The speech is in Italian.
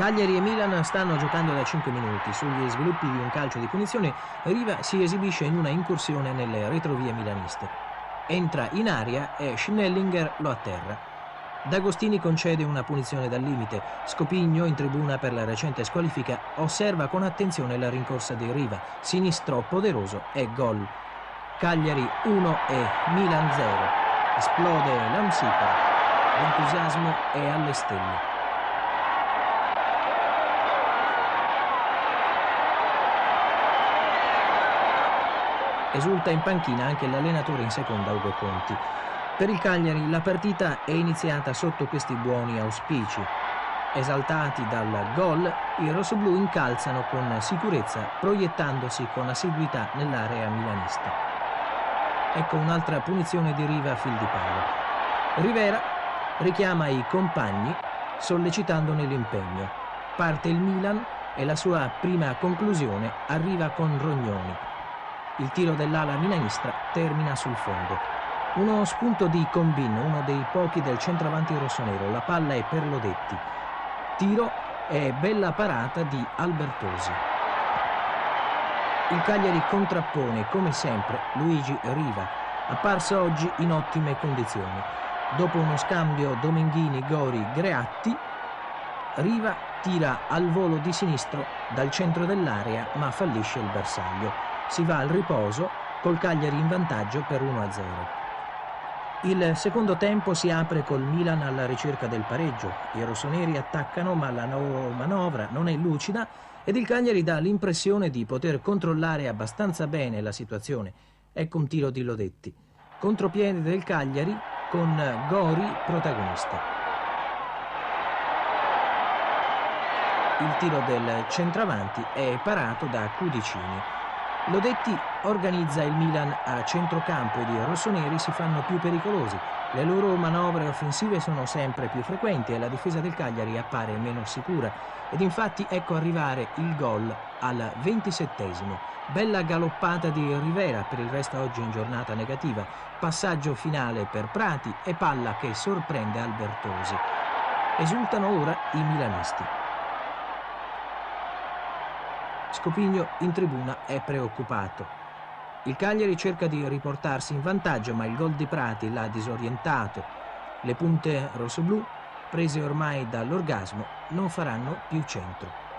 Cagliari e Milan stanno giocando da 5 minuti. Sugli sviluppi di un calcio di punizione, Riva si esibisce in una incursione nelle retrovie milaniste. Entra in aria e Schnellinger lo atterra. D'Agostini concede una punizione dal limite. Scopigno, in tribuna per la recente squalifica, osserva con attenzione la rincorsa di Riva. Sinistro poderoso e gol. Cagliari 1 e Milan 0. Esplode l'Amsica. L'entusiasmo è alle stelle. Esulta in panchina anche l'allenatore in seconda Ugo Conti. Per il Cagliari la partita è iniziata sotto questi buoni auspici. Esaltati dal gol, i rossoblù incalzano con sicurezza, proiettandosi con assiduità nell'area milanista. Ecco un'altra punizione di Riva a fil di palo. Rivera richiama i compagni sollecitandone l'impegno. Parte il Milan e la sua prima conclusione arriva con Rognoni. Il tiro dell'ala milanista termina sul fondo. Uno spunto di Combin, uno dei pochi del centravanti rossonero. La palla è per Lodetti. Tiro e bella parata di Albertosi. Il Cagliari contrappone, come sempre, Luigi Riva, apparso oggi in ottime condizioni. Dopo uno scambio Domenghini-Gori-Greatti, Riva tira al volo di sinistro dal centro dell'area ma fallisce il bersaglio si va al riposo col Cagliari in vantaggio per 1-0. Il secondo tempo si apre col Milan alla ricerca del pareggio. I rossoneri attaccano ma la loro manovra non è lucida ed il Cagliari dà l'impressione di poter controllare abbastanza bene la situazione. Ecco un tiro di Lodetti. Contropiede del Cagliari con Gori protagonista. Il tiro del centravanti è parato da Cudicini. Lodetti organizza il Milan a centrocampo ed i rossoneri si fanno più pericolosi. Le loro manovre offensive sono sempre più frequenti e la difesa del Cagliari appare meno sicura. Ed infatti ecco arrivare il gol al ventisettesimo. Bella galoppata di Rivera, per il resto oggi in giornata negativa. Passaggio finale per Prati e palla che sorprende Albertosi. Esultano ora i milanisti. Scopigno in tribuna è preoccupato. Il Cagliari cerca di riportarsi in vantaggio, ma il gol di Prati l'ha disorientato. Le punte rossoblù, prese ormai dall'orgasmo, non faranno più centro.